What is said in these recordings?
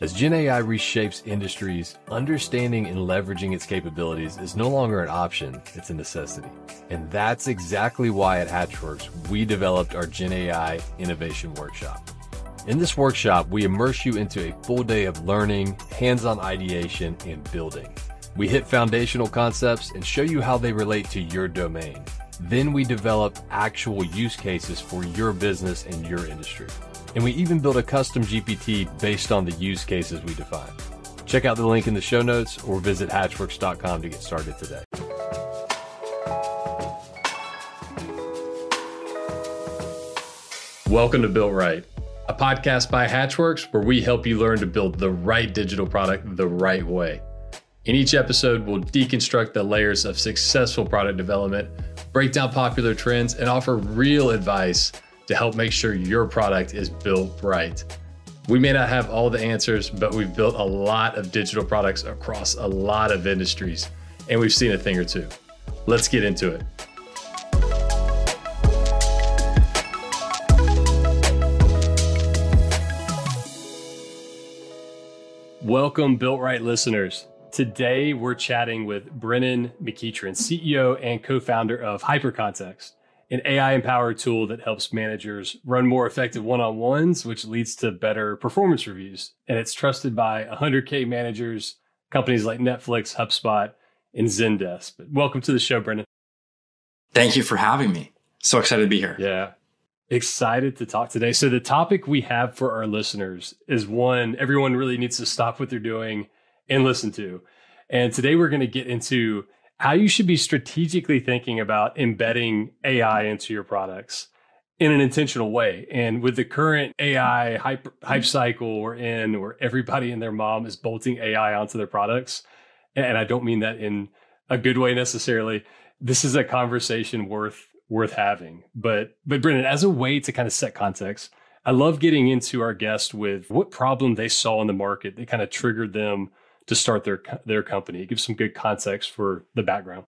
As Gen AI reshapes industries, understanding and leveraging its capabilities is no longer an option, it's a necessity. And that's exactly why at Hatchworks, we developed our Gen AI Innovation Workshop. In this workshop, we immerse you into a full day of learning, hands-on ideation, and building. We hit foundational concepts and show you how they relate to your domain. Then we develop actual use cases for your business and your industry. And we even build a custom GPT based on the use cases we define. Check out the link in the show notes or visit hatchworks.com to get started today. Welcome to Built Right, a podcast by Hatchworks where we help you learn to build the right digital product the right way. In each episode, we'll deconstruct the layers of successful product development, break down popular trends, and offer real advice to help make sure your product is built right. We may not have all the answers, but we've built a lot of digital products across a lot of industries, and we've seen a thing or two. Let's get into it. Welcome, Built Right listeners. Today, we're chatting with Brennan McEachran, CEO and co founder of Hypercontext an AI empowered tool that helps managers run more effective one on ones, which leads to better performance reviews. And it's trusted by 100K managers, companies like Netflix, HubSpot, and Zendesk. But welcome to the show, Brennan. Thank you for having me. So excited to be here. Yeah. Excited to talk today. So, the topic we have for our listeners is one everyone really needs to stop what they're doing and listen to. And today we're going to get into how you should be strategically thinking about embedding AI into your products in an intentional way. And with the current AI hype, hype cycle we're in, where everybody and their mom is bolting AI onto their products, and I don't mean that in a good way necessarily, this is a conversation worth worth having. But but Brennan, as a way to kind of set context, I love getting into our guest with what problem they saw in the market that kind of triggered them to start their their company. Give some good context for the background.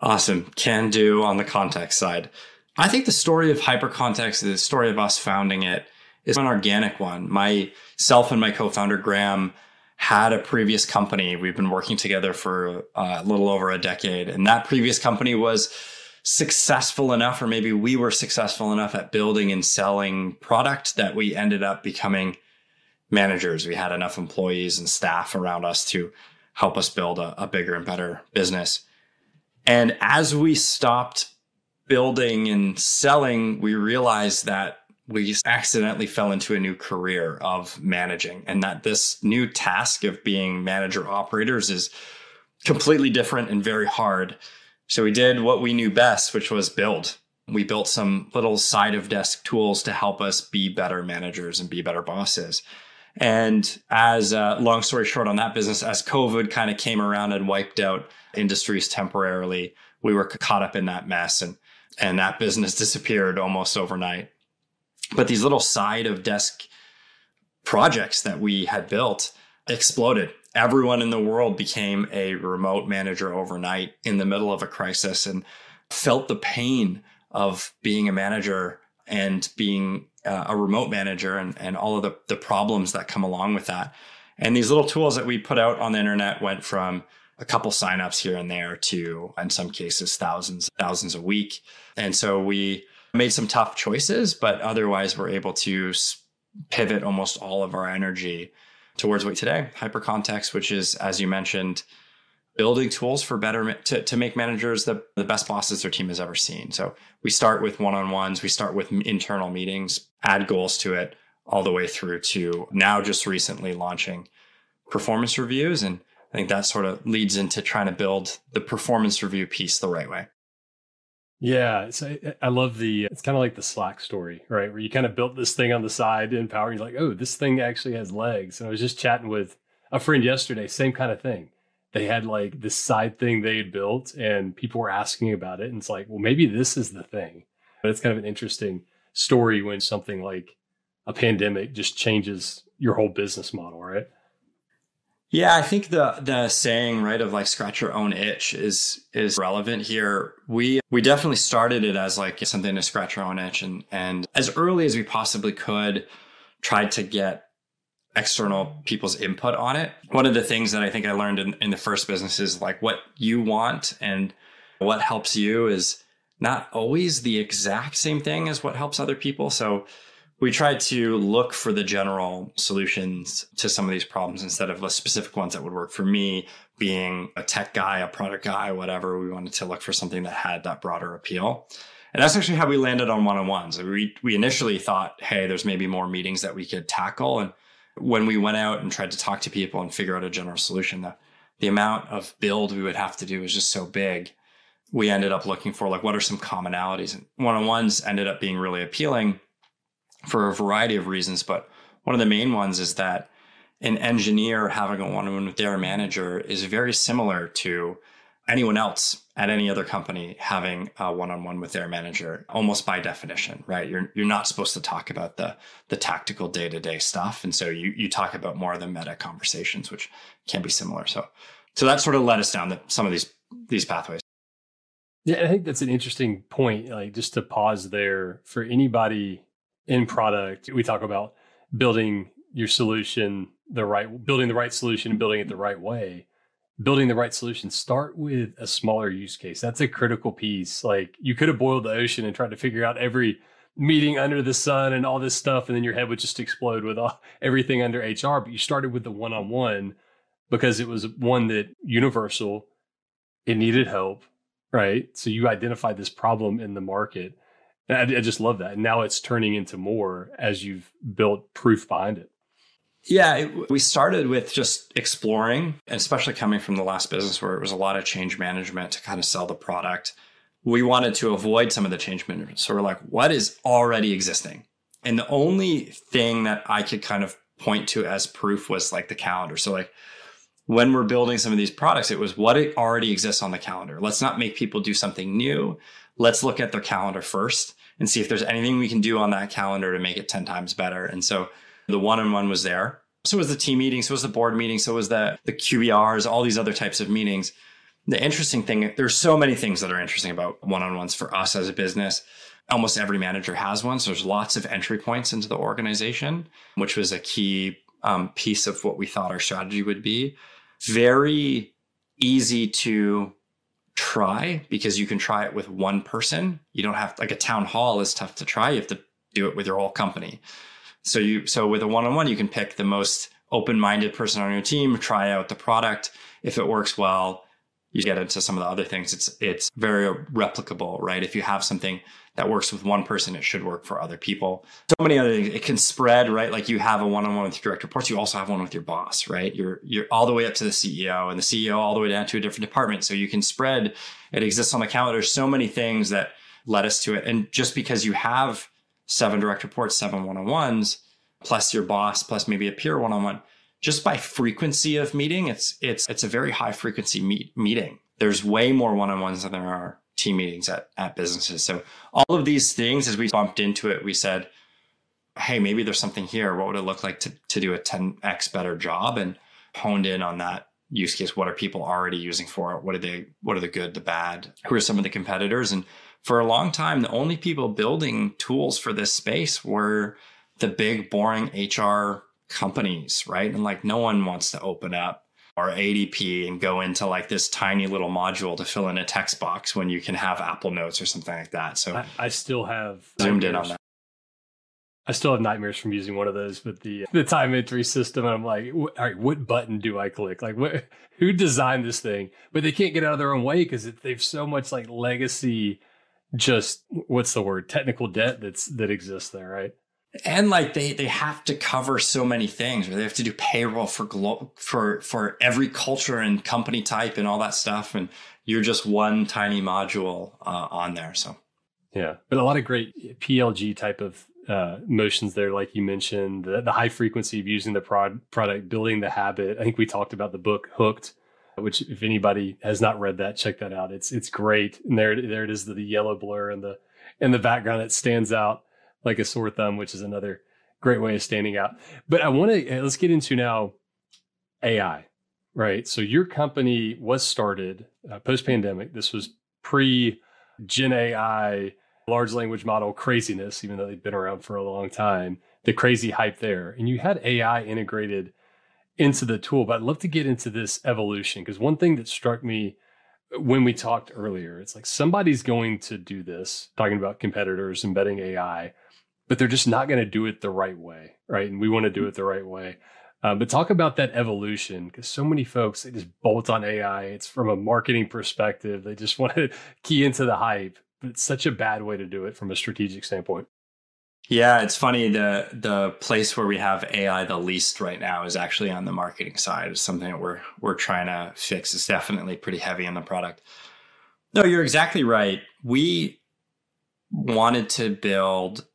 Awesome. Can do on the context side. I think the story of Hypercontext, the story of us founding it, is an organic one. Myself and my co-founder Graham had a previous company. We've been working together for uh, a little over a decade, and that previous company was successful enough, or maybe we were successful enough at building and selling product that we ended up becoming managers. We had enough employees and staff around us to help us build a, a bigger and better business. And as we stopped building and selling, we realized that we accidentally fell into a new career of managing and that this new task of being manager operators is completely different and very hard. So we did what we knew best, which was build. We built some little side of desk tools to help us be better managers and be better bosses. And as uh, long story short on that business, as COVID kind of came around and wiped out industries temporarily, we were caught up in that mess and and that business disappeared almost overnight. But these little side of desk projects that we had built exploded. Everyone in the world became a remote manager overnight in the middle of a crisis and felt the pain of being a manager and being uh, a remote manager and, and all of the, the problems that come along with that. And these little tools that we put out on the internet went from a couple signups here and there to, in some cases, thousands, thousands a week. And so we made some tough choices, but otherwise we're able to pivot almost all of our energy towards what today, hypercontext, which is, as you mentioned, building tools for better to, to make managers the, the best bosses their team has ever seen. So we start with one-on-ones, we start with internal meetings, add goals to it all the way through to now just recently launching performance reviews. And I think that sort of leads into trying to build the performance review piece the right way. Yeah, so I love the. It's kind of like the Slack story, right? Where you kind of built this thing on the side in Power. You're like, oh, this thing actually has legs. And I was just chatting with a friend yesterday, same kind of thing they had like this side thing they had built and people were asking about it. And it's like, well, maybe this is the thing. But it's kind of an interesting story when something like a pandemic just changes your whole business model, right? Yeah, I think the the saying right of like scratch your own itch is is relevant here. We we definitely started it as like something to scratch our own itch and and as early as we possibly could tried to get external people's input on it. One of the things that I think I learned in, in the first business is like what you want and what helps you is not always the exact same thing as what helps other people. So we tried to look for the general solutions to some of these problems instead of the specific ones that would work for me being a tech guy, a product guy, whatever. We wanted to look for something that had that broader appeal. And that's actually how we landed on one-on-ones. We, we initially thought, hey, there's maybe more meetings that we could tackle. And when we went out and tried to talk to people and figure out a general solution, the, the amount of build we would have to do was just so big. We ended up looking for like, what are some commonalities? And one-on-ones ended up being really appealing for a variety of reasons. But one of the main ones is that an engineer having a one-on-one with their manager is very similar to anyone else at any other company having a one-on-one with their manager almost by definition right? You're you're not supposed to talk about the the tactical day-to-day stuff. And so you you talk about more of the meta conversations which can be similar. So so that sort of led us down the, some of these these pathways. Yeah i think that's an interesting point like just to pause there. For anybody in product, we talk about building your solution the right, building the right solution and building it the right way. Building the right solution, start with a smaller use case. That's a critical piece. Like you could have boiled the ocean and tried to figure out every meeting under the sun and all this stuff, and then your head would just explode with all, everything under HR. But you started with the one on one because it was one that universal, it needed help, right? So you identified this problem in the market I, I just love that. And now it's turning into more as you've built proof behind it. Yeah, it, we started with just exploring, especially coming from the last business where it was a lot of change management to kind of sell the product. We wanted to avoid some of the change management. So we're like, what is already existing? And the only thing that I could kind of point to as proof was like the calendar. So like when we're building some of these products, it was what it already exists on the calendar. Let's not make people do something new. Let's look at their calendar first and see if there's anything we can do on that calendar to make it 10 times better. And so the one on one was there. So was the team meeting. So was the board meeting. So was the, the QBRs, all these other types of meetings. The interesting thing, there's so many things that are interesting about one on ones for us as a business. Almost every manager has one. So there's lots of entry points into the organization, which was a key um, piece of what we thought our strategy would be. Very easy to try because you can try it with one person. You don't have like a town hall is tough to try. You have to do it with your whole company. So you so with a one-on-one, you can pick the most open-minded person on your team, try out the product. If it works well, you get into some of the other things. It's it's very replicable, right? If you have something that works with one person, it should work for other people. So many other things. It can spread, right? Like you have a one-on-one with your direct reports. You also have one with your boss, right? You're you're all the way up to the CEO and the CEO all the way down to a different department. So you can spread. It exists on the calendar. So many things that led us to it. And just because you have seven direct reports, seven one-on-ones, plus your boss, plus maybe a peer one-on-one, just by frequency of meeting, it's it's it's a very high frequency meet, meeting. There's way more one-on-ones than there are team meetings at, at businesses. So all of these things, as we bumped into it, we said, hey, maybe there's something here. What would it look like to, to do a 10x better job? And honed in on that use case. What are people already using for it? What are they, what are the good, the bad? Who are some of the competitors? And for a long time, the only people building tools for this space were the big, boring HR companies, right? And like no one wants to open up or ADP and go into like this tiny little module to fill in a text box when you can have Apple Notes or something like that. So I, I still have zoomed in on that. I still have nightmares from using one of those with the the time entry system. And I'm like, all right, what button do I click? Like, what? Who designed this thing? But they can't get out of their own way because they've so much like legacy. Just what's the word? Technical debt that's that exists there, right? and like they they have to cover so many things or they have to do payroll for glo- for for every culture and company type and all that stuff and you're just one tiny module uh, on there so yeah but a lot of great plg type of uh, motions there like you mentioned the, the high frequency of using the prod, product building the habit i think we talked about the book hooked which if anybody has not read that check that out it's it's great and there there it is the, the yellow blur and the in the background it stands out like a sore thumb, which is another great way of standing out. But I want to uh, let's get into now AI, right? So your company was started uh, post pandemic. This was pre Gen AI, large language model craziness, even though they've been around for a long time. the crazy hype there. And you had AI integrated into the tool, but I'd love to get into this evolution because one thing that struck me when we talked earlier, it's like somebody's going to do this, talking about competitors embedding AI, but they're just not going to do it the right way, right? And we want to do it the right way. Um, but talk about that evolution because so many folks they just bolt on AI. It's from a marketing perspective; they just want to key into the hype. It's such a bad way to do it from a strategic standpoint. Yeah, it's funny. The the place where we have AI the least right now is actually on the marketing side. It's something that we're we're trying to fix. It's definitely pretty heavy on the product. No, you're exactly right. We wanted to build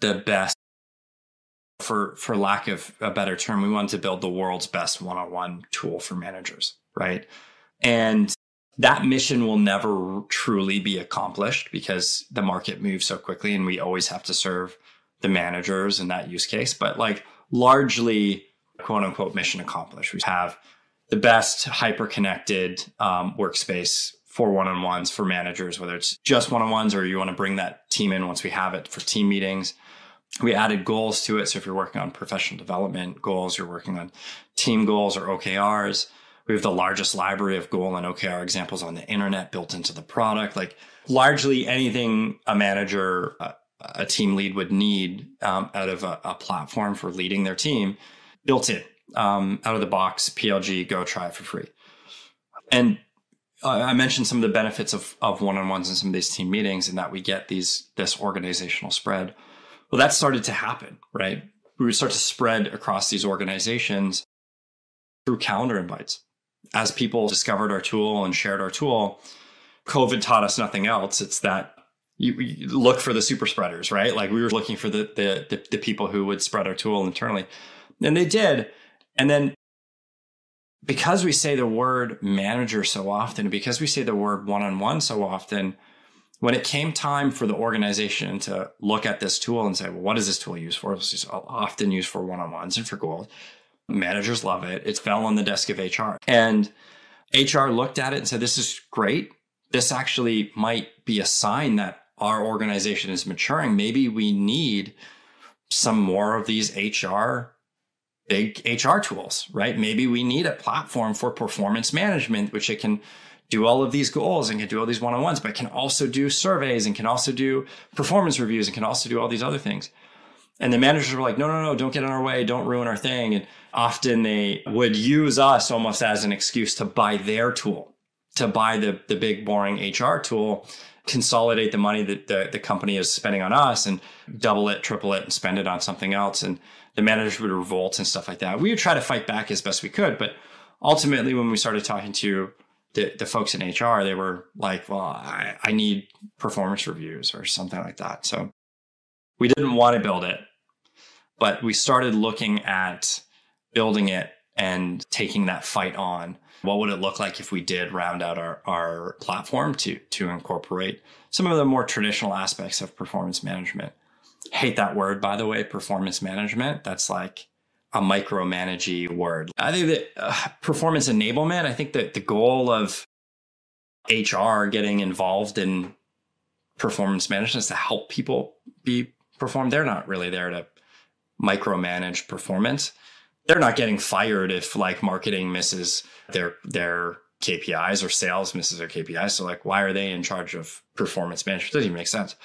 the best for for lack of a better term, we wanted to build the world's best one-on-one tool for managers, right? And that mission will never truly be accomplished because the market moves so quickly and we always have to serve the managers in that use case. But like largely, quote unquote, mission accomplished. We have the best hyper connected um, workspace for one on ones for managers, whether it's just one on ones or you want to bring that team in once we have it for team meetings. We added goals to it. So if you're working on professional development goals, you're working on team goals or OKRs we have the largest library of goal and OKR examples on the internet built into the product. Like largely anything a manager, a, a team lead would need um, out of a, a, platform for leading their team built in um, out of the box. PLG, go try it for free. And I mentioned some of the benefits of, of one-on-ones and some of these team meetings and that we get these, this organizational spread. Well, that started to happen, right? We would start to spread across these organizations through calendar invites as people discovered our tool and shared our tool, COVID taught us nothing else. It's that you, you, look for the super spreaders, right? Like we were looking for the, the, the the people who would spread our tool internally, and they did. And then because we say the word manager so often, because we say the word one on one so often, when it came time for the organization to look at this tool and say, well, what is this tool used for? It's often used for one on ones and for goals. Managers love it. It fell on the desk of HR. And HR looked at it and said, This is great. This actually might be a sign that our organization is maturing. Maybe we need some more of these HR, big HR tools, right? Maybe we need a platform for performance management, which it can do all of these goals and can do all these one on ones, but can also do surveys and can also do performance reviews and can also do all these other things. And the managers were like, no, no, no, don't get in our way. Don't ruin our thing. And often they would use us almost as an excuse to buy their tool, to buy the, the big, boring HR tool, consolidate the money that the, the company is spending on us and double it, triple it, and spend it on something else. And the managers would revolt and stuff like that. We would try to fight back as best we could. But ultimately, when we started talking to the, the folks in HR, they were like, well, I, I need performance reviews or something like that. So we didn't want to build it but we started looking at building it and taking that fight on. What would it look like if we did round out our, our platform to, to incorporate some of the more traditional aspects of performance management? Hate that word, by the way, performance management. That's like a micromanagey word. I think that uh, performance enablement, I think that the goal of HR getting involved in performance management is to help people be perform. They're not really there to micromanage performance, they're not getting fired if like marketing misses their their KPIs or sales misses their KPIs. So like, why are they in charge of performance management? It doesn't even make sense.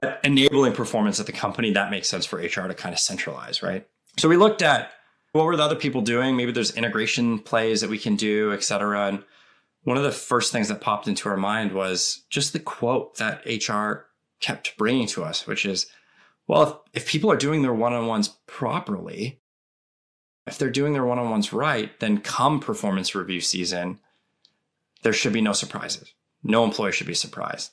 But enabling performance at the company, that makes sense for HR to kind of centralize, right? So we looked at what were the other people doing? Maybe there's integration plays that we can do, et cetera. And one of the first things that popped into our mind was just the quote that HR kept bringing to us, which is well, if, if people are doing their one on ones properly, if they're doing their one on ones right, then come performance review season, there should be no surprises. No employee should be surprised.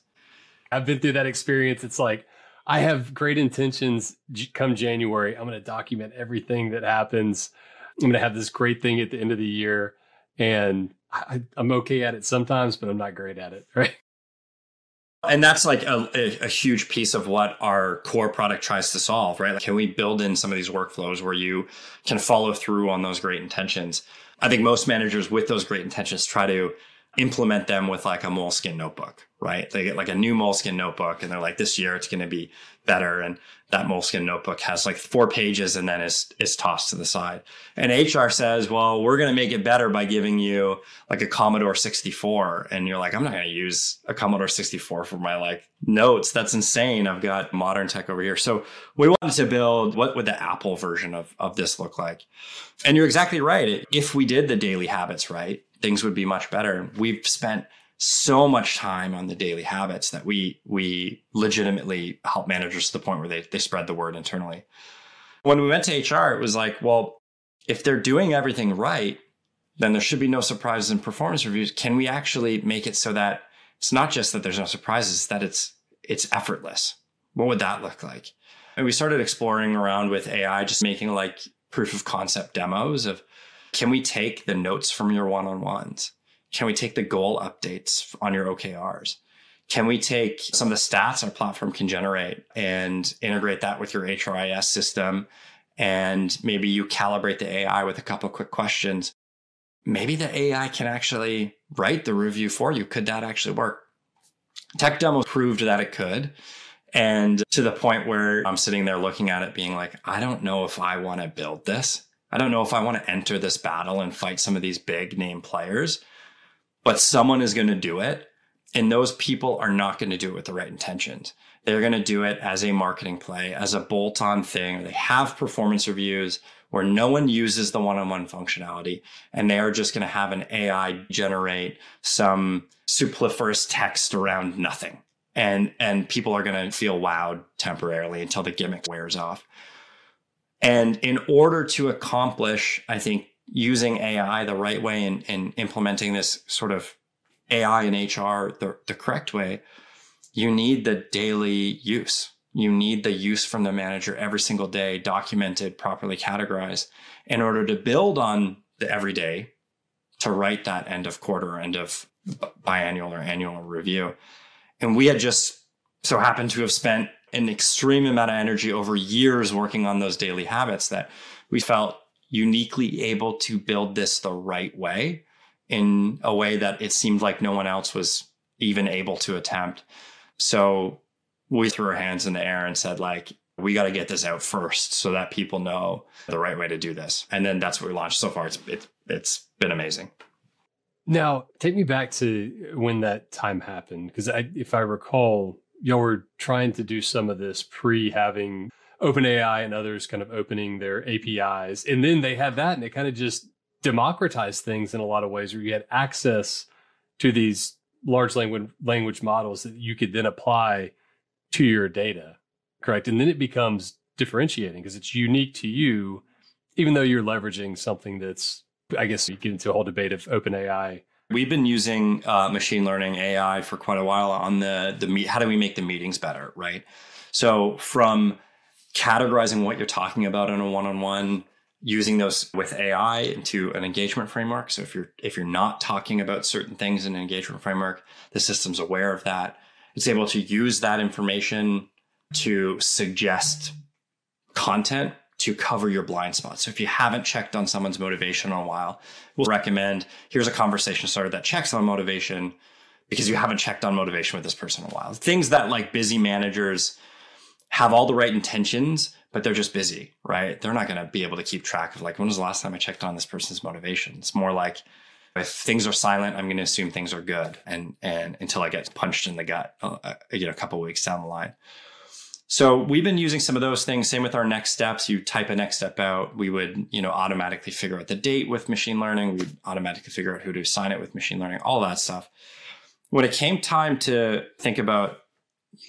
I've been through that experience. It's like, I have great intentions come January. I'm going to document everything that happens. I'm going to have this great thing at the end of the year. And I, am okay at it sometimes, but I'm not great at it. Right. And that's like a, a, huge piece of what our core product tries to solve, right? Like, can we build in some of these workflows where you can follow through on those great intentions? I think most managers with those great intentions try to implement them with like a Moleskine notebook, right? They get like a new Moleskine notebook and they're like, this year it's going to be better. And that Moleskine notebook has like four pages and then is, is tossed to the side. And HR says, well, we're going to make it better by giving you like a Commodore 64. And you're like, I'm not going to use a Commodore 64 for my like notes. That's insane. I've got modern tech over here. So we wanted to build what would the Apple version of, of this look like? And you're exactly right. If we did the daily habits right, things would be much better. And we've spent so much time on the daily habits that we we legitimately help managers to the point where they they spread the word internally. When we went to HR, it was like, well, if they're doing everything right, then there should be no surprises in performance reviews. Can we actually make it so that it's not just that there's no surprises, that it's it's effortless? What would that look like? And we started exploring around with AI, just making like proof of concept demos of can we take the notes from your one-on-ones? Can we take the goal updates on your OKRs? Can we take some of the stats our platform can generate and integrate that with your HRIS system? And maybe you calibrate the AI with a couple quick questions. Maybe the AI can actually write the review for you. Could that actually work? Tech demo proved that it could. And to the point where I'm sitting there looking at it, being like, I don't know if I want to build this. I don't know if I want to enter this battle and fight some of these big name players but someone is going to do it. And those people are not going to do it with the right intentions. They're going to do it as a marketing play, as a bolt on thing. They have performance reviews where no one uses the one on one functionality. And they are just going to have an AI generate some superfluous text around nothing. And, and people are going to feel wowed temporarily until the gimmick wears off. And in order to accomplish, I think, using AI the right way and, and implementing this sort of AI in HR the, the correct way, you need the daily use. You need the use from the manager every single day, documented, properly categorized, in order to build on the everyday to write that end of quarter, end of biannual or annual review. And we had just so happened to have spent an extreme amount of energy over years working on those daily habits that we felt uniquely able to build this the right way in a way that it seemed like no one else was even able to attempt. So we threw our hands in the air and said, like, we got to get this out first so that people know the right way to do this. And then that's what we launched so far. It's, it, it's been amazing. Now, take me back to when that time happened. Because if I recall, y'all were trying to do some of this pre having OpenAI and others kind of opening their APIs. And then they had that and it kind of just democratized things in a lot of ways where you had access to these large language language models that you could then apply to your data. Correct. And then it becomes differentiating because it's unique to you, even though you're leveraging something that's, I guess you get into a whole debate of OpenAI We've been using uh, machine learning AI for quite a while on the the meet. How do we make the meetings better, right? So from categorizing what you're talking about in a one-on-one using those with AI into an engagement framework. So if you're if you're not talking about certain things in an engagement framework, the system's aware of that. It's able to use that information to suggest content to cover your blind spots. So if you haven't checked on someone's motivation in a while, we'll recommend here's a conversation starter that checks on motivation because you haven't checked on motivation with this person in a while. Things that like busy managers have all the right intentions, but they're just busy, right? They're not going to be able to keep track of like, when was the last time I checked on this person's motivation? It's more like, if things are silent, I'm going to assume things are good, and and until I get punched in the gut, uh, uh, you know, a couple weeks down the line. So we've been using some of those things. Same with our next steps. You type a next step out, we would you know automatically figure out the date with machine learning. We'd automatically figure out who to assign it with machine learning. All that stuff. When it came time to think about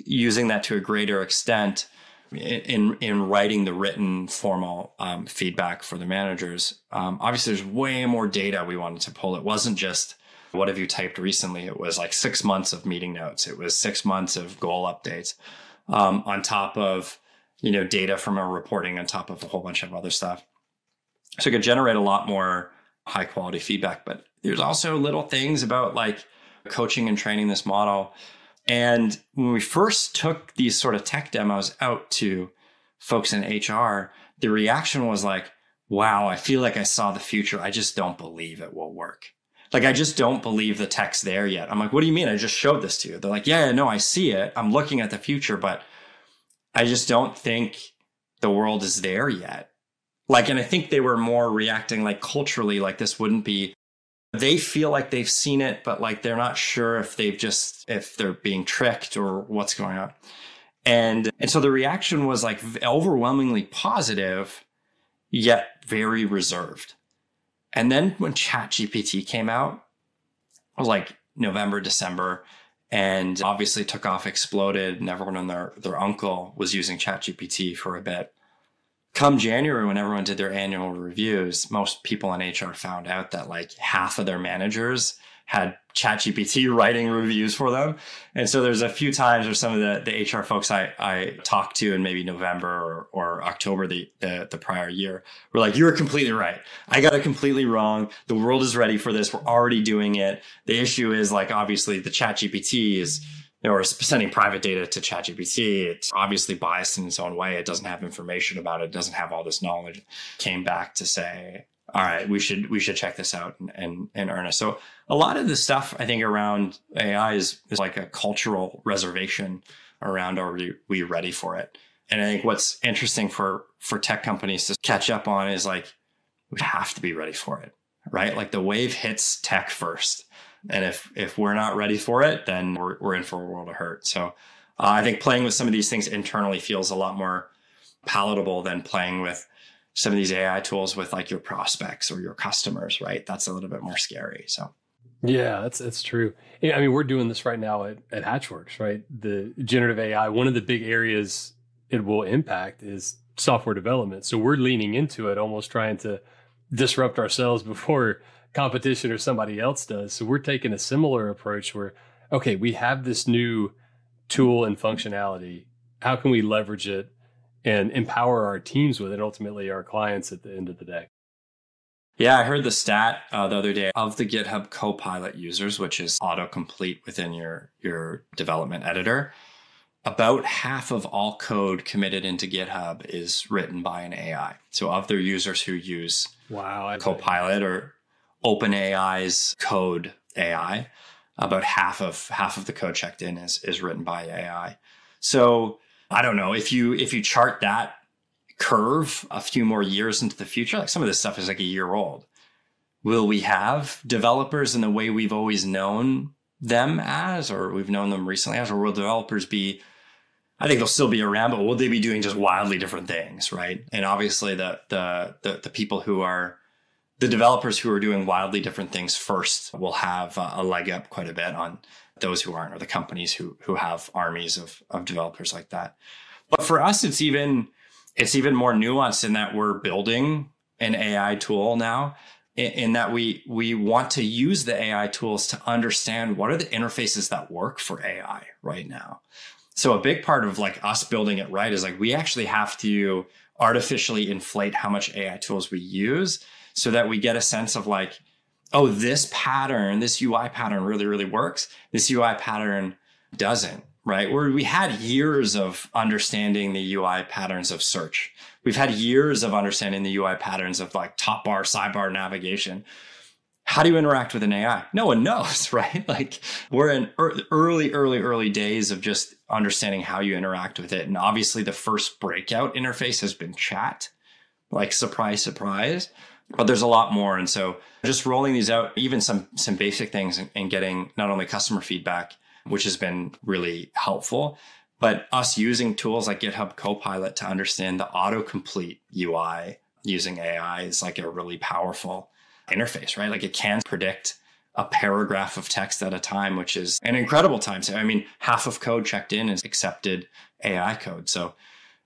using that to a greater extent in in writing the written formal um, feedback for the managers. Um, obviously, there's way more data we wanted to pull. It wasn't just what have you typed recently. It was like six months of meeting notes. It was six months of goal updates um, on top of you know data from our reporting on top of a whole bunch of other stuff. So it could generate a lot more high quality feedback. But there's also little things about like coaching and training this model and when we first took these sort of tech demos out to folks in HR, the reaction was like, wow, I feel like I saw the future. I just don't believe it will work. Like, I just don't believe the tech's there yet. I'm like, what do you mean? I just showed this to you. They're like, yeah, no, I see it. I'm looking at the future, but I just don't think the world is there yet. Like, and I think they were more reacting like culturally, like this wouldn't be, they feel like they've seen it, but like they're not sure if they've just, if they're being tricked or what's going on. And, and so the reaction was like overwhelmingly positive, yet very reserved. And then when ChatGPT came out, it was like November, December, and obviously took off, exploded, and everyone and their, their uncle was using ChatGPT for a bit. Come January, when everyone did their annual reviews, most people in HR found out that like half of their managers had ChatGPT writing reviews for them. And so there's a few times where some of the, the HR folks I, I talked to in maybe November or, or October the, the, the prior year were like, you were completely right. I got it completely wrong. The world is ready for this. We're already doing it. The issue is like, obviously the ChatGPT is, or sending private data to ChatGPT. It's obviously biased in its own way. It doesn't have information about it. it doesn't have all this knowledge. Came back to say, all right, we should we should check this out and in earnest. So a lot of the stuff I think around AI is is like a cultural reservation around are we, we ready for it? And I think what's interesting for for tech companies to catch up on is like we have to be ready for it, right? Like the wave hits tech first, and if if we're not ready for it, then we're we're in for a world of hurt. So uh, I think playing with some of these things internally feels a lot more palatable than playing with some of these AI tools with like your prospects or your customers, right? That's a little bit more scary. So yeah, that's that's true. I mean, we're doing this right now at, at Hatchworks, right? The generative AI, one of the big areas it will impact is software development. So we're leaning into it, almost trying to disrupt ourselves before competition or somebody else does. So we're taking a similar approach where, okay, we have this new tool and functionality. How can we leverage it and empower our teams with it, ultimately our clients at the end of the day. Yeah, I heard the stat uh, the other day of the GitHub Copilot users, which is autocomplete within your your development editor. About half of all code committed into GitHub is written by an AI. So of their users who use wow, Copilot or OpenAI's code AI, about half of half of the code checked in is is written by AI. So I don't know if you if you chart that curve a few more years into the future, like some of this stuff is like a year old. Will we have developers in the way we've always known them as, or we've known them recently as, or will developers be? I think they'll still be around, but will they be doing just wildly different things, right? And obviously, the the the, the people who are the developers who are doing wildly different things first will have uh, a leg up quite a bit on those who aren't, or the companies who who have armies of of developers like that. But for us, it's even it's even more nuanced in that we're building an AI tool now in, in that we we want to use the AI tools to understand what are the interfaces that work for AI right now. So a big part of like us building it right is like we actually have to artificially inflate how much AI tools we use so that we get a sense of like oh, this pattern, this UI pattern really, really works. This UI pattern doesn't, right? Where we had years of understanding the UI patterns of search. We've had years of understanding the UI patterns of like top bar, sidebar navigation. How do you interact with an AI? No one knows, right? Like we're in early, early, early days of just understanding how you interact with it. And obviously the first breakout interface has been chat, like surprise, surprise but there's a lot more. And so just rolling these out, even some some basic things and, and, getting not only customer feedback, which has been really helpful, but us using tools like GitHub Copilot to understand the autocomplete UI using AI is like a really powerful interface, right? Like it can predict a paragraph of text at a time, which is an incredible time. So, I mean, half of code checked in is accepted AI code. So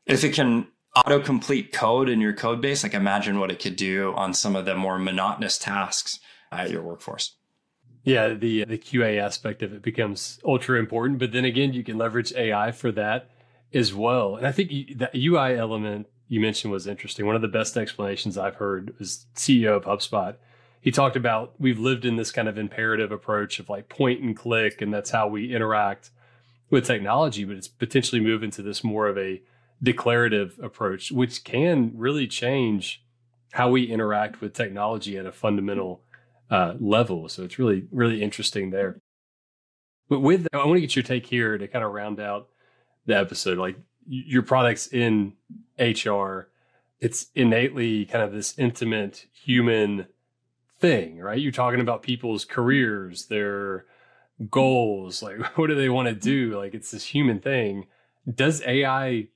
if it can autocomplete code in your code base, like imagine what it could do on some of the more monotonous tasks at your workforce. Yeah, the the QA aspect of it becomes ultra important, but then again, you can leverage AI for that as well. And I think the UI element you mentioned was interesting. One of the best explanations I've heard was CEO of HubSpot. He talked about we've lived in this kind of imperative approach of like point and click, and that's how we interact with technology, but it's potentially moving to this more of a declarative approach, which can really change how we interact with technology at a fundamental uh, level. So it's really, really interesting there. But with, I want to get your take here to kind of round out the episode. Like your products in HR, it's innately kind of this intimate human thing, right? You're talking about people's careers, their goals, like what do they want to do? Like it's this human thing. Does AI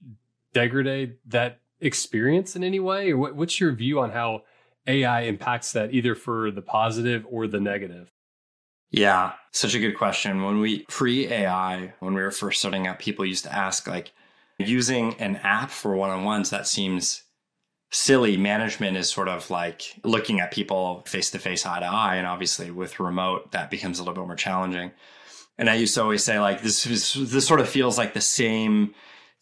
degrade that experience in any way? Or what, what's your view on how AI impacts that either for the positive or the negative? Yeah, such a good question. When we pre AI, when we were first starting out, people used to ask, like, using an app for one on ones, that seems silly. Management is sort of like looking at people face to face, eye to eye. And obviously, with remote, that becomes a little bit more challenging. And I used to always say, like, this is, this sort of feels like the same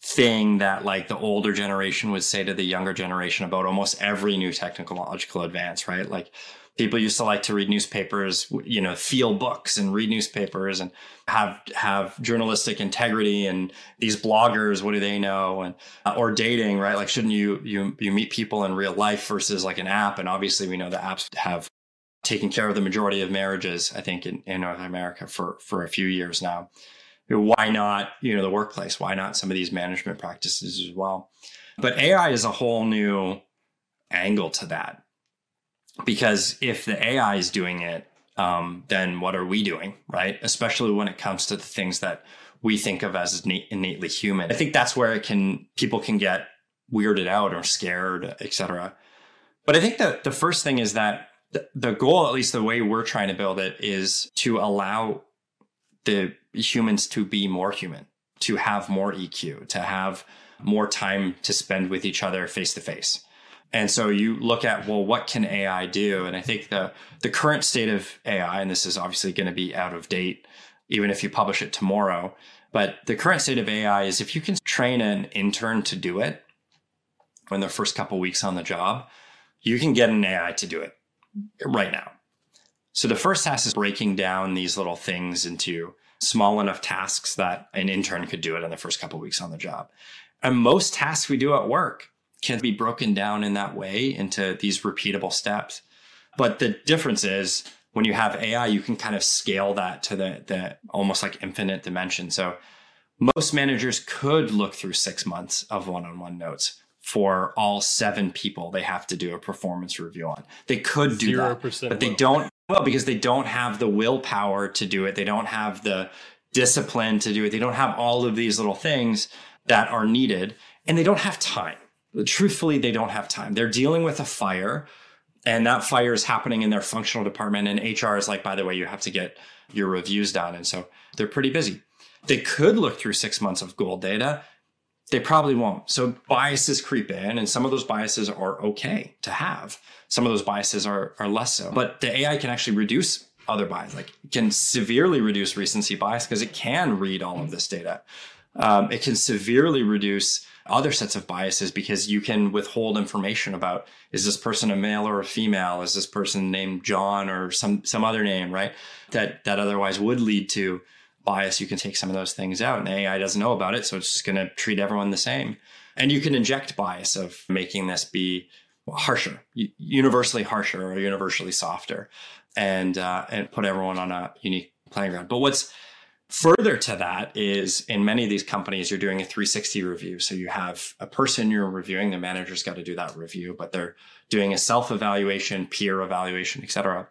thing that like the older generation would say to the younger generation about almost every new technological advance, right? Like people used to like to read newspapers, you know, feel books and read newspapers and have have journalistic integrity. And these bloggers, what do they know? And uh, or dating, right? Like, shouldn't you you you meet people in real life versus like an app? And obviously, we know the apps have taken care of the majority of marriages. I think in, in North America for for a few years now why not you know the workplace? Why not some of these management practices as well? But ai is a whole new angle to that. Because if the ai is doing it um, then what are we doing right? Especially when it comes to the things that we think of as innately human. I think that's where it can people can get weirded out or scared etc but i think that the first thing is that the goal at least the way we're trying to build it is to allow the humans to be more human, to have more EQ, to have more time to spend with each other face to face. And so you look at, well, what can AI do? And I think the, the current state of AI, and this is obviously going to be out of date, even if you publish it tomorrow, but the current state of AI is if you can train an intern to do it when their first couple weeks on the job, you can get an AI to do it right now. So the first task is breaking down these little things into small enough tasks that an intern could do it in the first couple weeks on the job. And most tasks we do at work can be broken down in that way into these repeatable steps. But the difference is when you have AI, you can kind of scale that to the, the almost like infinite dimension. So most managers could look through six months of one-on-one notes for all seven people they have to do a performance review on. They could do that, but they don't well because they don't have the willpower to do it. They don't have the discipline to do it. They don't have all of these little things that are needed and they don't have time. Truthfully, they don't have time. They're dealing with a fire and that fire is happening in their functional department and HR is like, by the way, you have to get your reviews done. And so they're pretty busy. They could look through six months of gold data they probably won't. So biases creep in, and some of those biases are okay to have. Some of those biases are, are less so. But the AI can actually reduce other bias, like it can severely reduce recency bias because it can read all of this data. Um, it can severely reduce other sets of biases because you can withhold information about is this person a male or a female? Is this person named John or some some other name, right? That that otherwise would lead to bias, you can take some of those things out and AI doesn't know about it. So it's just going to treat everyone the same. And you can inject bias of making this be harsher, universally harsher or universally softer and, uh, and put everyone on a unique playing ground. But what's further to that is in many of these companies, you're doing a 360 review. So you have a person you're reviewing, the manager's got to do that review, but they're doing a self evaluation, peer evaluation, et cetera.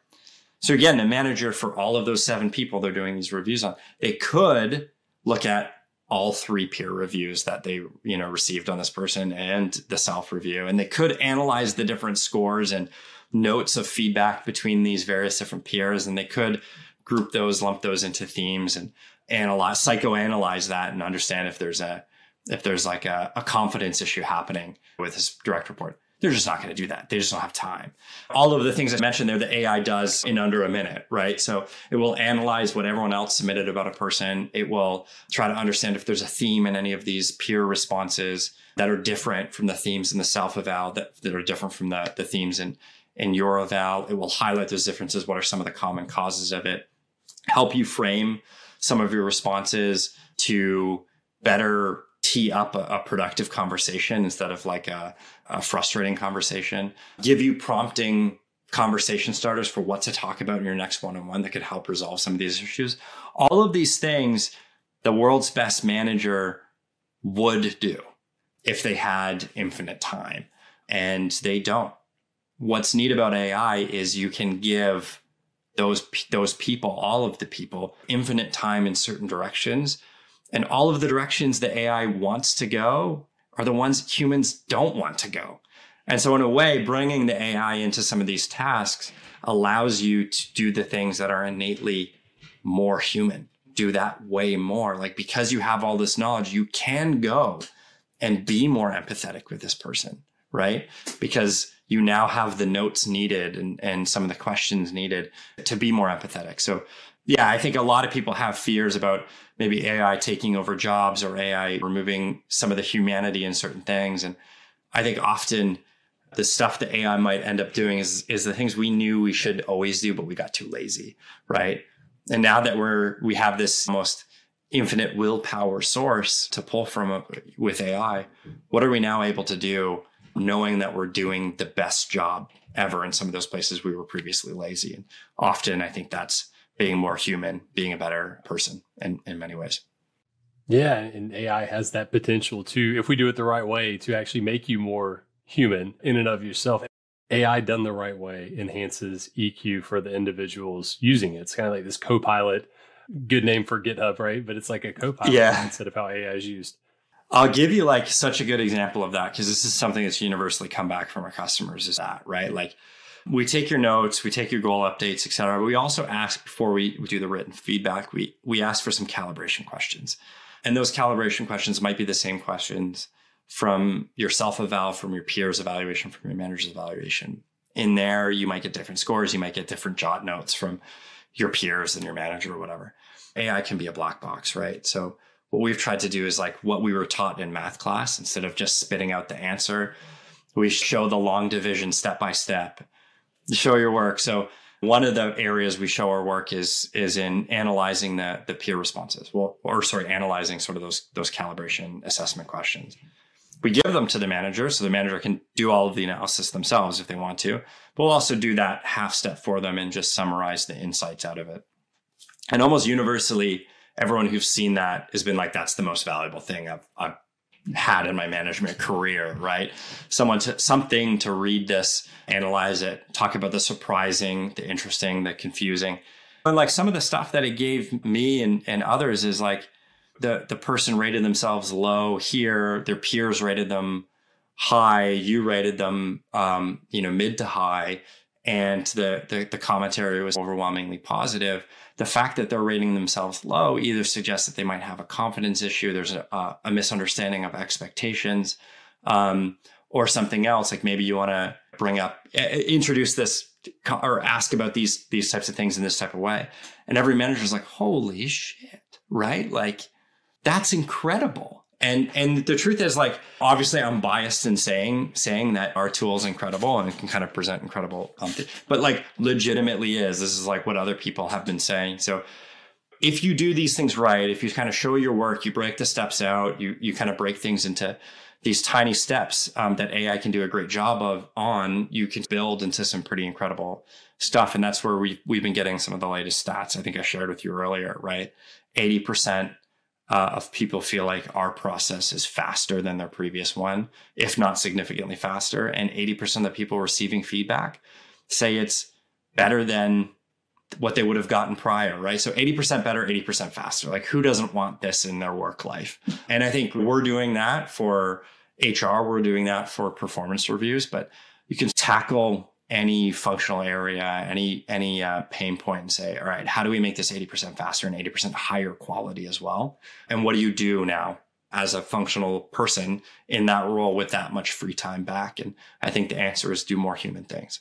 So again, the manager for all of those seven people they're doing these reviews on, they could look at all three peer reviews that they you know received on this person and the self review. And they could analyze the different scores and notes of feedback between these various different peers. And they could group those lump those into themes and analyze psychoanalyze that and understand if there's a if there's like a, a confidence issue happening with his direct report they're just not going to do that. They just don't have time. All of the things I mentioned there, the AI does in under a minute, right? So it will analyze what everyone else submitted about a person. It will try to understand if there's a theme in any of these peer responses that are different from the themes in the self eval that, that are different from the, the themes in, in your eval. It will highlight those differences. What are some of the common causes of it? Help you frame some of your responses to better tee up a, a productive conversation instead of like a, a frustrating conversation, give you prompting conversation starters for what to talk about in your next one on one that could help resolve some of these issues. All of these things the world's best manager would do if they had infinite time, and they don't. What's neat about AI is you can give those those people, all of the people, infinite time in certain directions, and all of the directions the AI wants to go are the ones humans don't want to go. And so, in a way, bringing the AI into some of these tasks allows you to do the things that are innately more human, do that way more. Like, because you have all this knowledge, you can go and be more empathetic with this person, right? Because you now have the notes needed and, and some of the questions needed to be more empathetic. So, yeah, I think a lot of people have fears about maybe AI taking over jobs or AI removing some of the humanity in certain things. And I think often the stuff that AI might end up doing is is the things we knew we should always do, but we got too lazy, right? And now that we're we have this almost infinite willpower source to pull from uh, with AI, what are we now able to do, knowing that we're doing the best job ever in some of those places we were previously lazy? And often, I think that's being more human, being a better person in, in many ways. Yeah, and AI has that potential to, if we do it the right way, to actually make you more human in and of yourself. AI done the right way enhances EQ for the individuals using it. It's kind of like this co-pilot, good name for GitHub, right? But it's like a co-pilot yeah. instead of how AI is used. I'll give you like such a good example of that because this is something that's universally come back from our customers is that, right? Like we take your notes, we take your goal updates, et cetera. But we also ask before we, we do the written feedback, we we ask for some calibration questions. And those calibration questions might be the same questions from your self eval, from your peers evaluation, from your manager's evaluation. In there, you might get different scores. You might get different jot notes from your peers and your manager or whatever. AI can be a black box, right? So what we've tried to do is like what we were taught in math class instead of just spitting out the answer. We show the long division step by step, show your work. So one of the areas we show our work is is in analyzing the the peer responses. Well, or sorry, analyzing sort of those those calibration assessment questions we give them to the manager so the manager can do all of the analysis themselves if they want to. But we'll also do that half step for them and just summarize the insights out of it. And almost universally, everyone who's seen that has been like, that's the most valuable thing I've, I've had in my management career, right? Someone to something to read this, analyze it, talk about the surprising, the interesting, the confusing. And like some of the stuff that it gave me and, and others is like, the the person rated themselves low here their peers rated them high you rated them um, you know mid to high and the, the the commentary was overwhelmingly positive the fact that they're rating themselves low either suggests that they might have a confidence issue there's a, a misunderstanding of expectations um, or something else. Like maybe you want to bring up introduce this or ask about these these types of things in this type of way. And every manager is like holy shit right? Like that's incredible. And and the truth is like obviously I'm biased in saying saying that our tool is incredible and it can kind of present incredible content, but like legitimately is. This is like what other people have been saying. So if you do these things right, if you kind of show your work, you break the steps out, you you kind of break things into these tiny steps um, that AI can do a great job of on, you can build into some pretty incredible stuff. And that's where we we've been getting some of the latest stats. I think I shared with you earlier, right? 80% uh, of people feel like our process is faster than their previous one, if not significantly faster. And 80% of the people receiving feedback say it's better than what they would have gotten prior, right? So 80% better, 80% faster. Like who doesn't want this in their work life? And I think we're doing that for HR, we're doing that for performance reviews, but you can tackle any functional area, any any uh, pain point, and say, all right, how do we make this 80% faster and 80% higher quality as well? And what do you do now as a functional person in that role with that much free time back? And I think the answer is do more human things.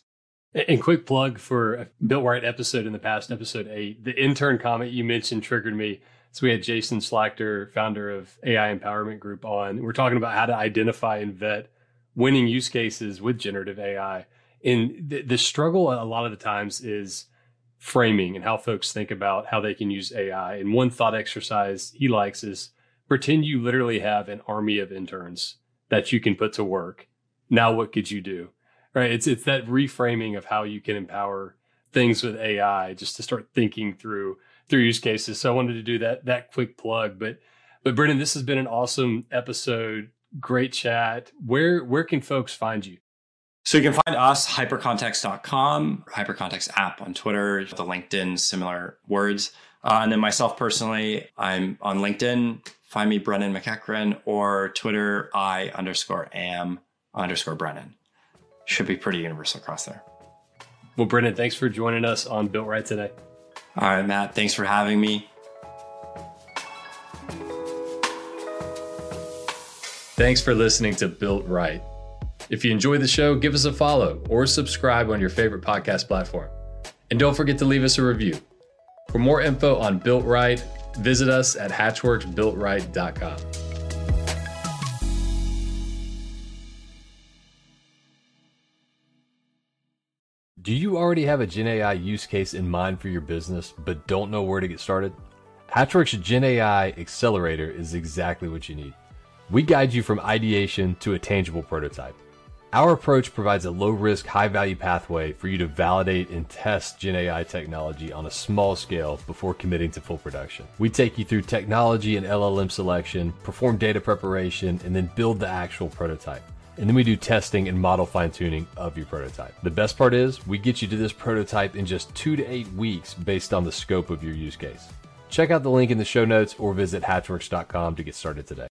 And quick plug for a Built Right episode in the past, episode eight. The intern comment you mentioned triggered me. So we had Jason Schlachter, founder of AI Empowerment Group, on. We're talking about how to identify and vet winning use cases with generative AI and the, the struggle a lot of the times is framing and how folks think about how they can use AI. And one thought exercise he likes is pretend you literally have an army of interns that you can put to work. Now, what could you do? Right. It's it's that reframing of how you can empower things with AI just to start thinking through through use cases. So I wanted to do that that quick plug. But but Brennan, this has been an awesome episode. Great chat. Where where can folks find you? So you can find us hypercontext.com, hypercontext app on Twitter, the LinkedIn, similar words. Uh, and then myself personally, I'm on LinkedIn. Find me Brennan McEachran or Twitter, I underscore am underscore Brennan. Should be pretty universal across there. Well, Brennan, thanks for joining us on Built Right today. All right, Matt, thanks for having me. Thanks for listening to Built Right. If you enjoy the show, give us a follow or subscribe on your favorite podcast platform. And don't forget to leave us a review. For more info on Built Right, visit us at hatchworksbuiltright.com. Do you already have a Gen AI use case in mind for your business but don't know where to get started? Hatchworks Gen AI Accelerator is exactly what you need. We guide you from ideation to a tangible prototype. Our approach provides a low risk, high value pathway for you to validate and test Gen AI technology on a small scale before committing to full production. We take you through technology and LLM selection, perform data preparation, and then build the actual prototype. And then we do testing and model fine tuning of your prototype. The best part is, we get you to this prototype in just two to eight weeks based on the scope of your use case. Check out the link in the show notes or visit hatchworks.com to get started today.